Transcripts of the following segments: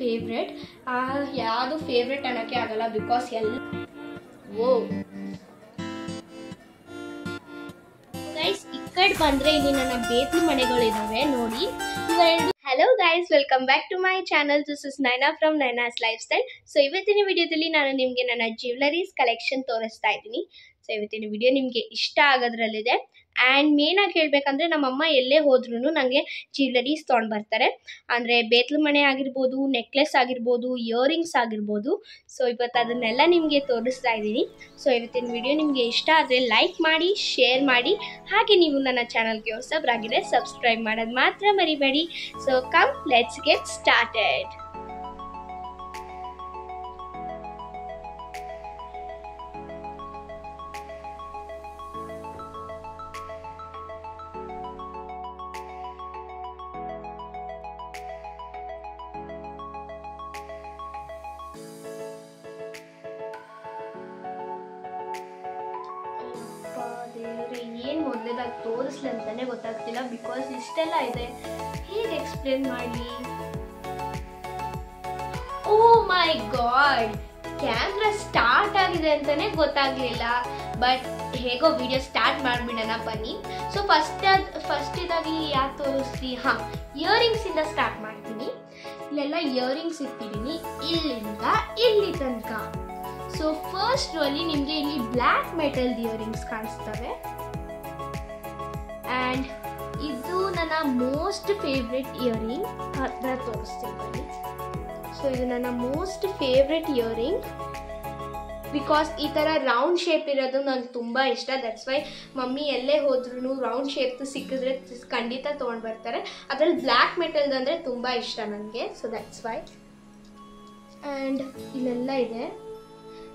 Favourite ಯಾವುದು favourite ಅನ್ನೋಕ್ಕೆ ಆಗಲ್ಲ because ಎಲ್ಲ ಓ. ಗೈಸ್ ಈ ಕಡೆ ಬಂದ್ರೆ ಇಲ್ಲಿ ನನ್ನ ಬೇತಿ ಮನೆಗಳಿದಾವೆ, ನೋಡಿ. Hello guys welcome back to my channel this is Naina from Naina's lifestyle so ಇವತ್ತಿನ ವಿಡಿಯೋದಲ್ಲಿ ನಾನು ನಿಮಗೆ ನನ್ನ ಜ್ಯುವೆಲರೀಸ್ ಕಲೆಕ್ಷನ್ ತೋರಿಸ್ತಾ ಇದ್ದೀನಿ. ಸೊ ಇವತ್ತಿನ ವಿಡಿಯೋ ನಿಮಗೆ ಇಷ್ಟ ಆಗೋದ್ರಲ್ಲಿದೆ. ಆ್ಯಂಡ್ ಮೇನಾಗಿ ಹೇಳಬೇಕಂದ್ರೆ ನಮ್ಮಮ್ಮ ಎಲ್ಲೇ ಹೋದ್ರೂ ನನಗೆ ಜ್ಯುವೆಲರೀಸ್ ತೊಗೊಂಡು ಬರ್ತಾರೆ. ಅಂದರೆ ಬೇತ್ಲ ಮನೆ ಆಗಿರ್ಬೋದು ನೆಕ್ಲೆಸ್ ಆಗಿರ್ಬೋದು ಇಯರಿಂಗ್ಸ್ ಆಗಿರ್ಬೋದು. ಸೊ ಇವತ್ತು ಅದನ್ನೆಲ್ಲ ನಿಮಗೆ ತೋರಿಸ್ತಾ ಇದ್ದೀನಿ. ಸೊ ಇವತ್ತಿನ ವಿಡಿಯೋ ನಿಮಗೆ ಇಷ್ಟ ಆದರೆ ಲೈಕ್ ಮಾಡಿ ಶೇರ್ ಮಾಡಿ. ಹಾಗೆ ನೀವು ನನ್ನ ಚಾನಲ್ಗೆ ಹೊಸಬ್ರಾಗಿದ್ರೆ ಸಬ್ಸ್ಕ್ರೈಬ್ ಮಾಡೋದು ಮಾತ್ರ ಮರಿಬೇಡಿ. So come let's get started ದೇವ್ರೆ ಏನು ಮೊದಲೇದಾಗಿ ತೋರಿಸ್ಲಿ ಅಂತಲೇ ಗೊತ್ತಾಗ್ತಿಲ್ಲ ಬಿಕಾಸ್ ಇಷ್ಟೆಲ್ಲ ಇದೆ. ಹೇಗೆ ಎಕ್ಸ್ಪ್ಲೇನ್ ಮಾಡಲಿ oh my god camera start ಆಗಿದೆ ಅಂತಲೇ ಗೊತ್ತಾಗ್ಲಿಲ್ಲ. ಬಟ್ ಹೇಗೋ ವಿಡಿಯೋ ಸ್ಟಾರ್ಟ್ ಮಾಡಿಬಿಡೋಣ ಬನ್ನಿ. ಸೊ ಫಸ್ಟ್ ಫಸ್ಟ್ ಇದಾಗಿ ಯಾಕೆ ತೋರಿಸ್ಲಿ? ಹಾಂ ಇಯರಿಂಗ್ಸಿಂದ ಸ್ಟಾರ್ಟ್ ಮಾಡ್ತೀನಿ. ಇಲ್ಲೆಲ್ಲ ಇಯರಿಂಗ್ಸ್ ಇಟ್ಟಿದ್ದೀನಿ ಇಲ್ಲಿಂದ ಇಲ್ಲಿ ತನಕ. ಸೊ ಫಸ್ಟ್ ಅಲ್ಲಿ ನಿಮಗೆ ಇಲ್ಲಿ ಬ್ಲ್ಯಾಕ್ ಮೆಟಲ್ ಇಯರಿಂಗ್ಸ್ ಕಾಣಿಸ್ತವೆ. ಆ್ಯಂಡ್ ಇದು ನನ್ನ ಮೋಸ್ಟ್ ಫೇವ್ರೆಟ್ ಇಯರಿಂಗ್ ಹತ್ರ ತೋರಿಸ್ತೀನಿ ಬನ್ನಿ. ಸೊ ಇದು ನನ್ನ ಮೋಸ್ಟ್ ಫೇವ್ರೆಟ್ ಇಯರಿಂಗ್ ಬಿಕಾಸ್ ಈ ಥರ ರೌಂಡ್ ಶೇಪ್ ಇರೋದು ನನಗೆ ತುಂಬ ಇಷ್ಟ. ದಟ್ಸ್ ವೈ ಮಮ್ಮಿ ಎಲ್ಲೇ ಹೋದ್ರೂ ರೌಂಡ್ ಶೇಪ್ ಸಿಕ್ಕಿದ್ರೆ ಖಂಡಿತ ತೊಗೊಂಡು ಬರ್ತಾರೆ. ಅದರಲ್ಲಿ ಬ್ಲ್ಯಾಕ್ ಮೆಟಲ್ದು ಅಂದರೆ ತುಂಬ ಇಷ್ಟ ನನಗೆ ಸೊ ದಟ್ಸ್ ವೈ ಆ್ಯಂಡ್ ಇಲ್ಲೆಲ್ಲ ಇದೆ.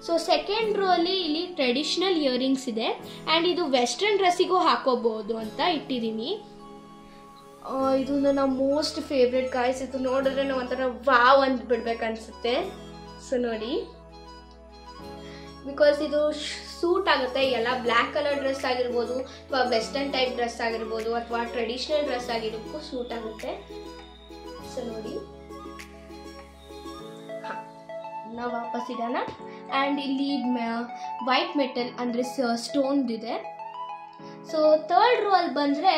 ಸೊ ಸೆಕೆಂಡ್ ರೋ ಅಲ್ಲಿ ಇಲ್ಲಿ ಟ್ರೆಡಿಷ್ನಲ್ ಇಯರಿಂಗ್ಸ್ ಇದೆ. ಆ್ಯಂಡ್ ಇದು ವೆಸ್ಟರ್ನ್ ಡ್ರೆಸ್ಸಿಗೂ ಹಾಕೋಬಹುದು ಅಂತ ಇಟ್ಟಿದ್ದೀನಿ. ಇದು ನನ್ನ ಮೋಸ್ಟ್ ಫೇವ್ರೆಟ್ ಗಾಯ್ಸ್ ಇದು ನೋಡಿದ್ರೆ ನಾವು ಒಂಥರ ವಾವ್ ಅಂತ ಬಿಡ್ಬೇಕನ್ಸುತ್ತೆ ಸೊ ನೋಡಿ. ಬಿಕಾಸ್ ಇದು ಸೂಟ್ ಆಗುತ್ತೆ. ಎಲ್ಲ ಬ್ಲ್ಯಾಕ್ ಕಲರ್ ಡ್ರೆಸ್ ಆಗಿರ್ಬೋದು, ಅಥವಾ ವೆಸ್ಟರ್ನ್ ಟೈಪ್ ಡ್ರೆಸ್ ಆಗಿರ್ಬೋದು, ಅಥವಾ ಟ್ರೆಡಿಷ್ನಲ್ ಡ್ರೆಸ್ ಆಗಿರೋಕ್ಕೂ ಸೂಟ್ ಆಗುತ್ತೆ. ಸೊ ನೋಡಿ. ವಾಪಸ್ ಇಡೋಣ. ಆ್ಯಂಡ್ ಇಲ್ಲಿ ವೈಟ್ ಮೆಟಲ್ ಅಂದರೆ ಸ್ಟೋನ್ ಇದೆ. ಸೊ ಥರ್ಡ್ ರೋ ಅಲ್ಲಿ ಬಂದರೆ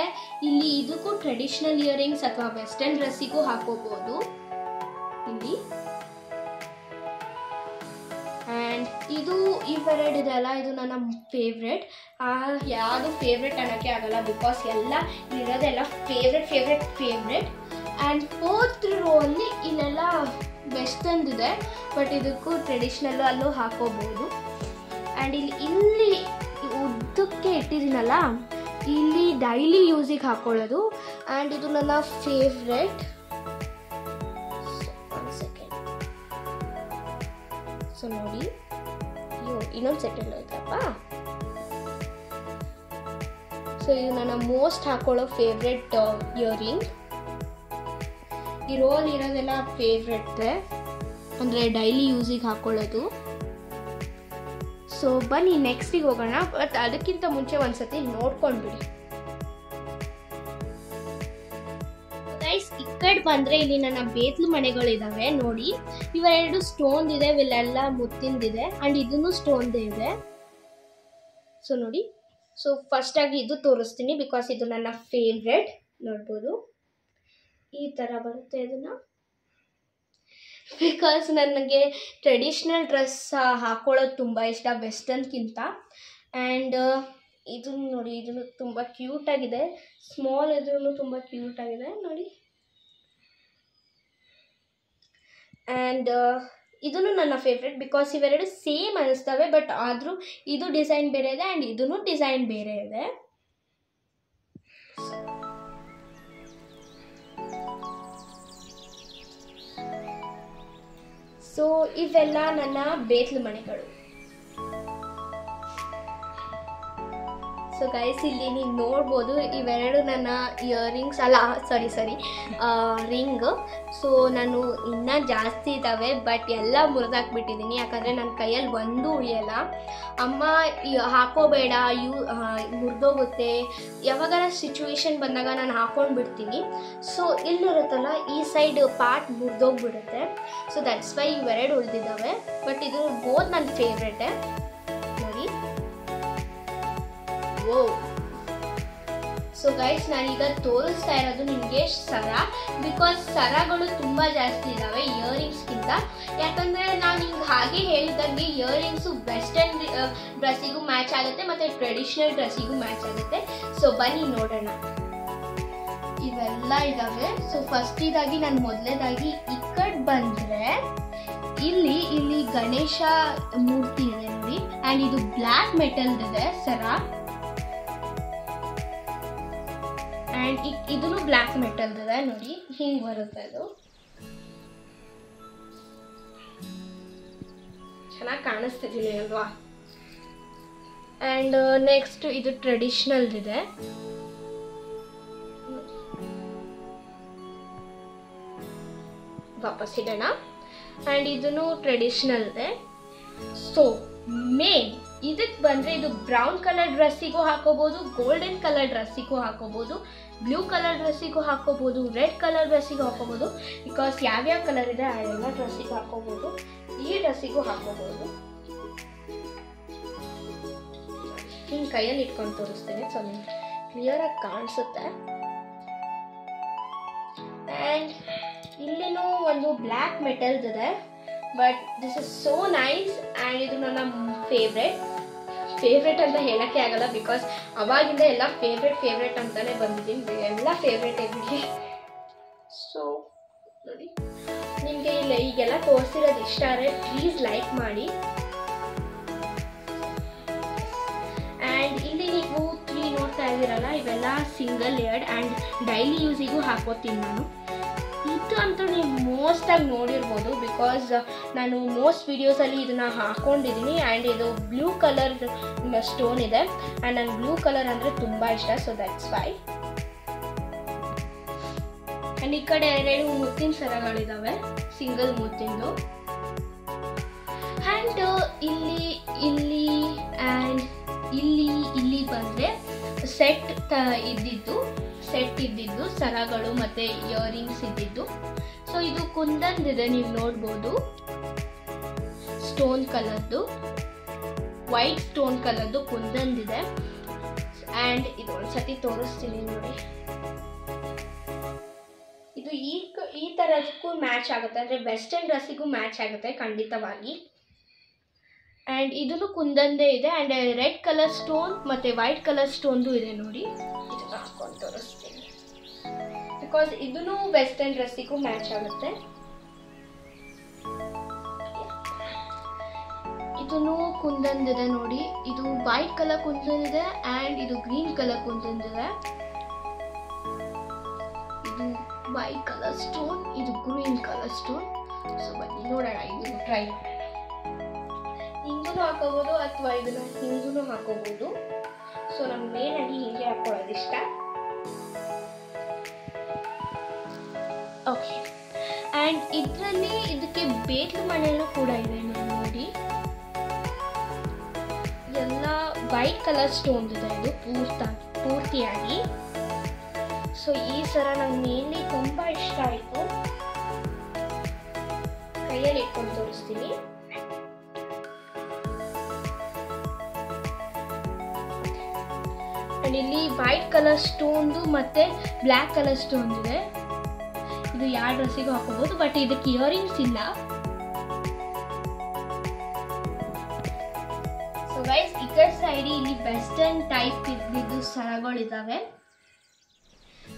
ಇಲ್ಲಿ ಇದಕ್ಕೂ ಟ್ರೆಡಿಷ್ನಲ್ ಇಯರಿಂಗ್ಸ್ ಅಥವಾ ವೆಸ್ಟರ್ನ್ ಡ್ರೆಸ್ಸಿಗೂ ಹಾಕೋಬೋದು. ಇಲ್ಲಿ. ಆ್ಯಂಡ್ ಇದು ಇದೆಲ್ಲ ಇದು ನನ್ನ ಫೇವ್ರೆಟ್ ಯಾವುದು ಫೇವ್ರೆಟ್ ಅನ್ನೋಕ್ಕೆ ಆಗಲ್ಲ ಬಿಕಾಸ್ ಎಲ್ಲ ಇರೋದೆಲ್ಲ favourite favourite favourite and fourth row ಅಲ್ಲಿ ಇಲ್ಲೆಲ್ಲ ವೆಸ್ಟರ್ನ್ ಅಂದಿದೆ ಬಟ್ ಇದಕ್ಕೂ ಟ್ರೆಡಿಷ್ನಲ್ಲು ಅಲ್ಲೂ ಹಾಕೋಬಹುದು ಆ್ಯಂಡ್ ಇಲ್ಲಿ ಇಲ್ಲಿ ಉದ್ದಕ್ಕೆ ಇಟ್ಟಿದ್ದೀನಲ್ಲ, ಇಲ್ಲಿ ಡೈಲಿ ಯೂಸಿಗೆ ಹಾಕೊಳ್ಳೋದು. ಆ್ಯಂಡ್ ಇದು ನನ್ನ ಫೇವ್ರೆಟ್ ಸೆಕೆಂಡ್ ಸೊ ನೋಡಿ. ಇನ್ನೊಂದು ಸೆಕೆಂಡ್ ಆಯ್ತಪ್ಪ ಸೊ ಇದು ನನ್ನ ಮೋಸ್ಟ್ ಹಾಕೊಳ್ಳೋ ಫೇವ್ರೆಟ್ ಇಯರಿಂಗ್ ಈ ರೋಲ್ ಇರೋದೆಲ್ಲ ಫೇವ್ರೆಟ್ ಅಂದರೆ ಡೈಲಿ ಯೂಸಿಗೆ ಹಾಕ್ಕೊಳ್ಳೋದು ಸೊ ಬನ್ನಿ ನೆಕ್ಸ್ಟಿಗೆ ಹೋಗೋಣ. ಬಟ್ ಅದಕ್ಕಿಂತ ಮುಂಚೆ ಒಂದ್ಸತಿ ನೋಡ್ಕೊಂಡ್ಬಿಡಿ. ಗೈಸ್ ಈ ಕಡೆ ಬಂದ್ರೆ ಇಲ್ಲಿ ನನ್ನ ಬೇತ್ಲು ಮನೆಗಳಿದಾವೆ. ನೋಡಿ, ಇವೆರಡು ಸ್ಟೋನ್ ಇದೆ, ಇವೆಲ್ಲ ಮುತ್ತಿಂದಿದೆ. ಅಂಡ್ ಇದನ್ನು ಸ್ಟೋನ್ ಇದೆ. ಸೊ ನೋಡಿ. ಸೊ ಫಸ್ಟ್ ಆಗಿ ಇದು ತೋರಿಸ್ತೀನಿ ಬಿಕಾಸ್ ಇದು ನನ್ನ ಫೇವ್ರೆಟ್ ನೋಡ್ಬೋದು. ಈ ಥರ ಬರುತ್ತೆ ಇದನ್ನು. ಬಿಕಾಸ್ ನನಗೆ ಟ್ರೆಡಿಷ್ನಲ್ ಡ್ರೆಸ್ ಹಾಕೊಳ್ಳೋದು ತುಂಬ ಇಷ್ಟ ವೆಸ್ಟರ್ನ್ಗಿಂತ ಆ್ಯಂಡ್ ಇದನ್ನು ನೋಡಿ ಇದು ತುಂಬ ಕ್ಯೂಟಾಗಿದೆ ಸ್ಮಾಲ್ ಇದ್ರೂ ತುಂಬ ಕ್ಯೂಟಾಗಿದೆ ನೋಡಿ. ಆ್ಯಂಡ್ ಇದೂ ನನ್ನ ಫೇವ್ರೆಟ್ ಬಿಕಾಸ್ ಇವೆರಡು ಸೇಮ್ ಅನಿಸ್ತವೆ ಬಟ್ ಆದರೂ ಇದು ಡಿಸೈನ್ ಬೇರೆ ಇದೆ ಆ್ಯಂಡ್ ಇದೂ ಡಿಸೈನ್ ಬೇರೆ ಇದೆ. ಸೊ ಇವೆಲ್ಲ ನನ್ನ ಬೇತ್ಲು ಮನೆಗಳು. ಸೊ ಗೈಸ್ ಇಲ್ಲಿ ನೀವು ನೋಡ್ಬೋದು ಇವೆರಡು ನನ್ನ ಇಯರಿಂಗ್ಸ್ ಅಲ್ಲ ಸಾರಿ ಸಾರಿ ರಿಂಗ್ ಸೊ ನಾನು ಇನ್ನೂ ಜಾಸ್ತಿ ಇದ್ದಾವೆ ಬಟ್ ಎಲ್ಲ ಮುರಿದಾಕ್ಬಿಟ್ಟಿದ್ದೀನಿ ಯಾಕಂದರೆ ನನ್ನ ಕೈಯಲ್ಲಿ ಒಂದೂ ಉಳಿಯಲ್ಲ. ಅಮ್ಮ ಹಾಕೋಬೇಡ, ಯೂ ಮುರಿದೋಗುತ್ತೆ. ಯಾವಾಗಾರ ಸಿಚುವೇಶನ್ ಬಂದಾಗ ನಾನು ಹಾಕೊಂಡು ಬಿಡ್ತೀನಿ ಸೊ ಇಲ್ಲಿರುತ್ತಲ್ಲ, ಈ ಸೈಡ್ ಪಾರ್ಟ್ ಮುರಿದೋಗ್ಬಿಡುತ್ತೆ. ಸೊ ದಟ್ಸ್ ವೈ ಇವೆರಡು ಉಳಿದಿದ್ದಾವೆ ಬಟ್ ಇದು ಬೋತ್ ನನ್ನ ಫೇವ್ರೆಟೆ ಓ ಸೊ ಗೈಸ್ ನಾನೀಗ ತೋರಿಸ್ತಾ ಇರೋದು ನಿಮಗೆ ಸರ ಬಿಕಾಸ್ ಸರಗಳು ತುಂಬ ಜಾಸ್ತಿ ಇದ್ದಾವೆ ಇಯರಿಂಗ್ಸ್ಗಿಂತ ಯಾಕಂದರೆ ನಾನು ನಿಮ್ಗೆ ಹಾಗೆ ಹೇಳಿದಂಗೆ ಇಯರಿಂಗ್ಸು ವೆಸ್ಟರ್ನ್ ಡ್ರೆಸ್ಸಿಗೂ ಮ್ಯಾಚ್ ಆಗುತ್ತೆ, ಮತ್ತು ಟ್ರೆಡಿಷ್ನಲ್ ಡ್ರೆಸ್ಸಿಗೂ ಮ್ಯಾಚ್ ಆಗುತ್ತೆ. ಸೊ ಬನ್ನಿ ನೋಡೋಣ. ಇವೆಲ್ಲ ಇದ್ದಾವೆ ಸೊ ಫಸ್ಟ್ ಇದಾಗಿ ನಾನು ಮೊದಲೇದಾಗಿ ಈ ಕಡೆ ಬಂದರೆ, ಇಲ್ಲಿ ಇಲ್ಲಿ ಗಣೇಶ ಮೂರ್ತಿ ಇದೆ ನೋಡಿ. ಆ್ಯಂಡ್ ಇದು ಬ್ಲ್ಯಾಕ್ ಮೆಟಲ್ ಇದೆ, ಸರ. ಆ್ಯಂಡ್ ಇದೂ ಬ್ಲ್ಯಾಕ್ ಮೆಟಲ್ ಇದೆ ನೋಡಿ, ಹಿಂಗೆ ಬರುತ್ತೆ ಅದು. ಚೆನ್ನಾಗಿ ಕಾಣಿಸ್ತಿದ್ದೀನಿ ಅಲ್ವಾ? ಆ್ಯಂಡ್ ನೆಕ್ಸ್ಟ್ ಇದು ಟ್ರೆಡಿಷ್ನಲ್ ಇದೆ. ವಾಪಸ್ ಇಡೋಣ. ಆ್ಯಂಡ್ ಇದೂ ಟ್ರೆಡಿಷ್ನಲ್ ಇದೆ. ಸೊ ಮೇನ್ ಇದಕ್ಕೆ ಬಂದರೆ ಇದು ಬ್ರೌನ್ ಕಲರ್ ಡ್ರೆಸ್ಸಿಗೂ ಹಾಕೋಬೋದು, ಗೋಲ್ಡನ್ ಕಲರ್ ಡ್ರೆಸ್ಸಿಗೂ ಹಾಕೋಬೋದು, ಬ್ಲೂ ಕಲರ್ ಡ್ರೆಸ್ಸಿಗೂ ಹಾಕೋಬೋದು, ರೆಡ್ ಕಲರ್ ಡ್ರೆಸ್ಸಿಗೂ ಹಾಕೋಬೋದು ಬಿಕಾಸ್ ಯಾವ್ಯಾವ ಕಲರ್ ಇದೆ, ಆ ಎಲ್ಲ ಡ್ರೆಸ್ಸಿಗೂ ಹಾಕೋಬೋದು, ಈ ಡ್ರೆಸ್ಸಿಗೂ ಹಾಕೋಬೋದು. ಹಿಂಗೆ ಕೈಯಲ್ಲಿ ಇಟ್ಕೊಂಡು ತೋರಿಸ್ತೇನೆ ಸೊ ನಿಮ್ಗೆ ಕ್ಲಿಯರಾಗಿ ಕಾಣಿಸುತ್ತೆ. ಆ್ಯಂಡ್ ಇಲ್ಲಿನೂ ಒಂದು black ಮೆಟಲ್ದಿದೆ but this is so nice and ಇದು ನನ್ನ ಫೇವ್ರೆಟ್ ಫೇವ್ರೆಟ್ ಅಂತ ಹೇಳಕ್ಕೆ ಆಗಲ್ಲ ಬಿಕಾಸ್ ಅವಾಗಿಂದ ಎಲ್ಲ ಫೇವ್ರೇಟ್ ಫೇವ್ರೇಟ್ ಅಂತಾನೆ ಬಂದಿದ್ದೀನಿ. ಎಲ್ಲ ಫೇವ್ರೆಟ್ ಬಿಡಿ ಸೊ ನೋಡಿ. ನಿಮಗೆ ಇಲ್ಲ, ಈಗೆಲ್ಲ ತೋರಿಸಿರೋದು ಇಷ್ಟ ಆದರೆ ಪ್ಲೀಸ್ ಲೈಕ್ ಮಾಡಿ. ಆ್ಯಂಡ್ ಇಲ್ಲಿ ನೀವು ತ್ರೀ ನೋಡ್ತಾ ಇದ್ದೀರಲ್ಲ, ಇವೆಲ್ಲ ಸಿಂಗಲ್ ಲೇಯರ್ಡ್ ಆ್ಯಂಡ್ ಡೈಲಿ ಯೂಸಿಗೂ ಹಾಕೋತೀನಿ ನಾನು. ಇದು ಅಂತೂ ನೀವು ಮೋಸ್ಟಾಗಿ ನೋಡಿರ್ಬೋದು ಬಿಕಾಸ್ ನಾನು ಮೋಸ್ಟ್ ವೀಡಿಯೋಸಲ್ಲಿ ಇದನ್ನು ಹಾಕ್ಕೊಂಡಿದ್ದೀನಿ ಆ್ಯಂಡ್ ಇದು ಬ್ಲೂ ಕಲರ್ ಸ್ಟೋನ್ ಇದೆ. ಆ್ಯಂಡ್ ನನಗೆ ಬ್ಲೂ ಕಲರ್ ಅಂದರೆ ತುಂಬ ಇಷ್ಟ ಸೊ ದಟ್ಸ್ ವೈ ಆ್ಯಂಡ್ ಈ ಕಡೆ ಎರಡೆರಡು ಮುತ್ತಿನ ಸರಗಳಿದ್ದಾವೆ ಸಿಂಗಲ್ ಮುತ್ತಿಂದು ಆ್ಯಂಡ್ ಇಲ್ಲಿ ಇಲ್ಲಿ ಆ್ಯಂಡ್ ಇಲ್ಲಿ ಇಲ್ಲಿ ಬಂದರೆ ಸೆಟ್ ಇದ್ದಿದ್ದು ಸೆಟ್ ಇದ್ದಿದ್ದು, ಸರಗಳು ಮತ್ತೆ ಇಯರಿಂಗ್ಸ್ ಇದ್ದಿದ್ದು. ಸೊ ಇದು ಕುಂದಂದಿದೆ, ನೀವು ನೋಡ್ಬೋದು. ಸ್ಟೋನ್ ಕಲರ್ದು. ವೈಟ್ ಸ್ಟೋನ್ ಕಲರ್ದು ಕುಂದಂದಿದೆ. ಆ್ಯಂಡ್ ಇದು ಒಂದ್ಸತಿ ತೋರಿಸ್ತೀನಿ ನೋಡಿ. ಇದು ಈ ಈ ಥರದಕ್ಕೂ ಮ್ಯಾಚ್ ಆಗುತ್ತೆ. ಅಂದರೆ ವೆಸ್ಟರ್ನ್ ಡ್ರೆಸ್ಸಿಗೂ ಮ್ಯಾಚ್ ಆಗುತ್ತೆ ಖಂಡಿತವಾಗಿ. ಆ್ಯಂಡ್ ಇದನ್ನು ಕುಂದಂದೇ ಇದೆ. ಆ್ಯಂಡ್ ರೆಡ್ ಕಲರ್ ಸ್ಟೋನ್ ಮತ್ತು ವೈಟ್ ಕಲರ್ ಸ್ಟೋನ್ದು ಇದೆ ನೋಡಿ. ಇದನ್ನು ತೋರಿಸ್ತೀನಿ. ಬಿಕಾಸ್ ಇದನ್ನು ವೆಸ್ಟರ್ನ್ ಡ್ರೆಸ್ಸಿಗೂ ಮ್ಯಾಚ್ ಆಗುತ್ತೆ. ಇದನ್ನು ಕುಂದಂದಿದೆ ನೋಡಿ. ಇದು ವೈಟ್ ಕಲರ್ ಕುಂದಂದಿದೆ ಆ್ಯಂಡ್ ಇದು ಗ್ರೀನ್ ಕಲರ್ ಕುಂದಂದಿದೆ ಇದು. ವೈಟ್ ಕಲರ್ ಸ್ಟೋನ್ ಇದು ಗ್ರೀನ್ ಕಲರ್ ಸ್ಟೋನ್ ಸೊ ಬನ್ನಿ ನೋಡೋಣ, ಇದು ಟ್ರೈ ಹಿಂಗೂ ಹಾಕೋಬೋದು ಅಥವಾ ಇದನ್ನ ಹಿಂಗೂ ಹಾಕೋಬೋದು. ಸೊ ನಮ್ಗೆ ಮೇನ್ ಆಗಿ ಹಿಂಗೆ ಹಾಕೊಳ್ಳೋದು ಇಷ್ಟ. ಓಕೆ ಆ್ಯಂಡ್ ಇದರಲ್ಲಿ ಇದಕ್ಕೆ ಬೇಟ್ಲು ಮನೆಯಲ್ಲೂ ಕೂಡ ಇದೆ ನೋಡಿ ಎಲ್ಲ ವೈಟ್ ಕಲರ್ ಸ್ಟೋನ್ ಇದೆ ಇದು ಪೂರ್ತ, ಪೂರ್ತಿಯಾಗಿ. ಸೊ ಈ ಸರ ನಂಗೆ ಮೇನ್ಲಿ ತುಂಬ ಇಷ್ಟ ಆಯಿತು. ಕೈಯಲ್ಲಿ ಇಟ್ಕೊಂಡು ತೋರಿಸ್ತೀನಿ. ಆ್ಯಂಡ್ ಇಲ್ಲಿ ವೈಟ್ ಕಲರ್ ಸ್ಟೋನ್ದು ಮತ್ತೆ ಬ್ಲ್ಯಾಕ್ ಕಲರ್ ಸ್ಟೋನ್ ಇದೆ. ಇದು ಯಾವ ಡ್ರೆಸ್ಸಿಗೂ ಹಾಕೋಬಹುದು ಬಟ್ ಇದಕ್ಕೆ ಇಯರಿಂಗ್ಸ್ ಇಲ್ಲ. ಸೊ ಗೈಸ್ ಈ ಕಡೆ ಸೈಡ್ ಇಲ್ಲಿ ವೆಸ್ಟರ್ನ್ ಟೈಪ್ ಇದ್ದಿದ್ದು ಸ್ಥಳಗಳಿದ್ದಾವೆ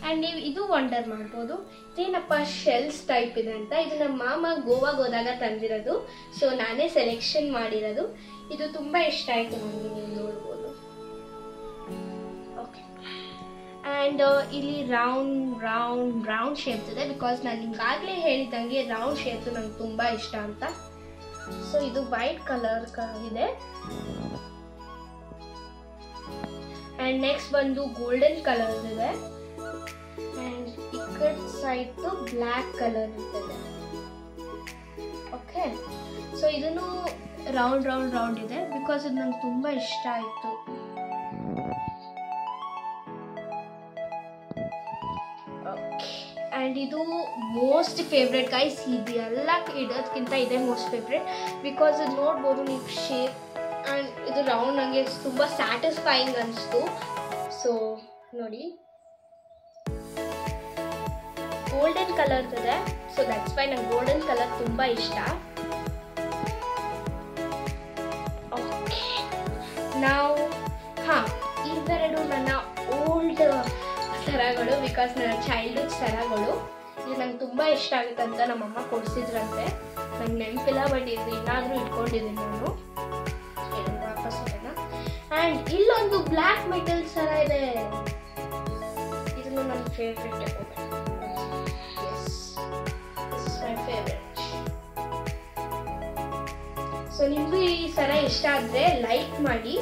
ಆ್ಯಂಡ್ ನೀವು ಇದು ವಂಡರ್ ಮಾಡ್ಬೋದು. ಇದೇನಪ್ಪ ಶೆಲ್ಸ್ ಟೈಪ್ ಇದೆ ಅಂತ. ಇದು ನಮ್ಮ ಮಾಮ ಗೋವಾಗೆ ಹೋದಾಗ ತಂದಿರೋದು. ಸೊ ನಾನೇ ಸೆಲೆಕ್ಷನ್ ಮಾಡಿರೋದು. ಇದು ತುಂಬ ಇಷ್ಟ ಆಯಿತು ನನಗೆ, ನೀವು ನೋಡ್ಬೋದು. ಆ್ಯಂಡ್ ಇಲ್ಲಿ ರೌಂಡ್ ರೌಂಡ್ ರೌಂಡ್ ಶೇಪ್ಸ್ ಇದೆ ಬಿಕಾಸ್ ನಾನು ನಿಮ್ಗಾಗಲೇ ಹೇಳಿದಂಗೆ ರೌಂಡ್ ಶೇಪ್ ನಂಗೆ ತುಂಬ ಇಷ್ಟ ಅಂತ. ಸೊ ಇದು ವೈಟ್ ಕಲರ್ ಇದೆ. ಆ್ಯಂಡ್ ನೆಕ್ಸ್ಟ್ ಬಂದು ಗೋಲ್ಡನ್ ಕಲರ್ ಇದೆ. ಆ್ಯಂಡ್ ಈ ಕಡೆ ಸೈಡ್ ಬ್ಲ್ಯಾಕ್ ಕಲರ್ ಇದೆ. ಓಕೆ ಸೊ ಇದನ್ನು ರೌಂಡ್ ರೌಂಡ್ ರೌಂಡ್ ಇದೆ ಬಿಕಾಸ್ ಇದು ನಂಗೆ ತುಂಬ ಇಷ್ಟ ಆಯಿತು. ಆ್ಯಂಡ್ ಇದು ಮೋಸ್ಟ್ ಫೇವ್ರೆಟ್ ಗೈಸ್ ಎಲ್ಲ ಇಡೋದಕ್ಕಿಂತ ಇದೆ ಮೋಸ್ಟ್ ಫೇವ್ರೆಟ್ ಬಿಕಾಸ್ ಇದು ನೋಡ್ಬೋದು ನೀವು ಶೇಪ್ ಆ್ಯಂಡ್ ಇದು ರೌಂಡ್ ನನಗೆ ತುಂಬ ಸ್ಯಾಟಿಸ್ಫೈಯಿಂಗ್ ಅನಿಸ್ತು. ಸೊ ನೋಡಿ. ಗೋಲ್ಡನ್ ಕಲರ್ ಇದೆ. ಸೊ ದಟ್ಸ್ ವೈ ನಂಗೆ ಗೋಲ್ಡನ್ ಕಲರ್ ತುಂಬ ಇಷ್ಟ. ನಾವು ಹಾಂ, ಇವೆರಡು ನನ್ನ ಓಲ್ಡ್ ಸರಗಳು ಬಿಕಾಸ್ ನನ್ನ ಚೈಲ್ಡ್ಹುಡ್ ಸರಗಳು ಇದು ನಂಗೆ ತುಂಬ ಇಷ್ಟ ಆಗುತ್ತೆ ಅಂತ ನಮ್ಮಮ್ಮ ಕೊಡಿಸಿದ್ರಂತೆ. ನಂಗೆ ನೆನಪಿಲ್ಲ ಬಟ್ ಇದು ಇನ್ನಾದರೂ ಇಟ್ಕೊಂಡಿದ್ದೀನಿ ನಾನು. ವಾಪಸ್ ಇದನ್ನು ಆ್ಯಂಡ್ ಇಲ್ಲೊಂದು ಬ್ಲ್ಯಾಕ್ ಮೆಟಲ್ ಸರ ಇದೆ. ಇದನ್ನು ನನ್ನ ಫೇವ್ರೆಟ್ ಸೊ ನಿಮಗೂ ಈ ಸರ ಇಷ್ಟ ಆದರೆ ಲೈಕ್ ಮಾಡಿ.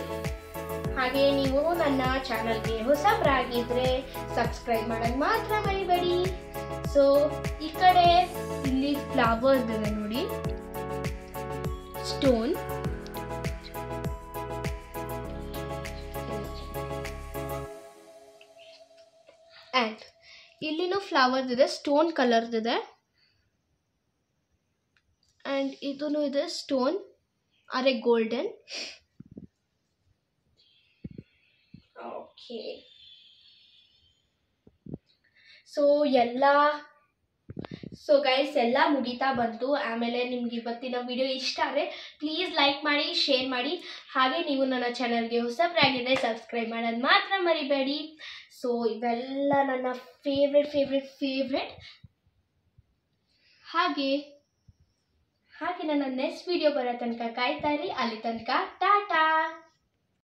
ಹಾಗೆ ನೀವು ನನ್ನ ಚಾನಲ್ಗೆ ಹೊಸಬ್ರಾಗಿದ್ರೆ ಸಬ್ಸ್ಕ್ರೈಬ್ ಮಾಡೋದು ಮಾತ್ರ ಮರಿಬೇಡಿ. ಸೊ ಈ ಕಡೆ ಇಲ್ಲಿ ಫ್ಲವರ್ಸ್ ಇದೆ ನೋಡಿ. ಸ್ಟೋನ್ ಆ್ಯಂಡ್ ಇಲ್ಲಿನೂ ಫ್ಲವರ್ಸ್ ಇದೆ ಸ್ಟೋನ್ ಕಲರ್ದಿದೆ ಆ್ಯಂಡ್ ಇದೂ ಇದೆ stone are golden okay. So ಎಲ್ಲ ಸೊ ಗೈಸ್ ಎಲ್ಲ ಮುಗಿತಾ ಬಂತು. ಆಮೇಲೆ ನಿಮ್ಗೆ ಇವತ್ತಿನ ವಿಡಿಯೋ ಇಷ್ಟ ಆದರೆ ಪ್ಲೀಸ್ ಲೈಕ್ ಮಾಡಿ ಶೇರ್ ಮಾಡಿ. ಹಾಗೆ ನೀವು ನನ್ನ ಚಾನಲ್ಗೆ ಹೊಸಬ್ರಾಗಿದ್ದರೆ ಸಬ್ಸ್ಕ್ರೈಬ್ ಮಾಡೋದು ಮಾತ್ರ ಮರಿಬೇಡಿ. ಸೊ ಇವೆಲ್ಲ ನನ್ನ ಫೇವ್ರೆಟ್ ಫೇವ್ರೆಟ್ ಫೇವ್ರೆಟ್ ಹಾಗೆ ಹಾಗೆ ನನ್ನ ನೆಕ್ಸ್ಟ್ ವಿಡಿಯೋ ಬರೋ ತನಕ ಕಾಯ್ತಾ ಇರಿ. ಅಲ್ಲಿ ತನಕ ಟಾಟಾ!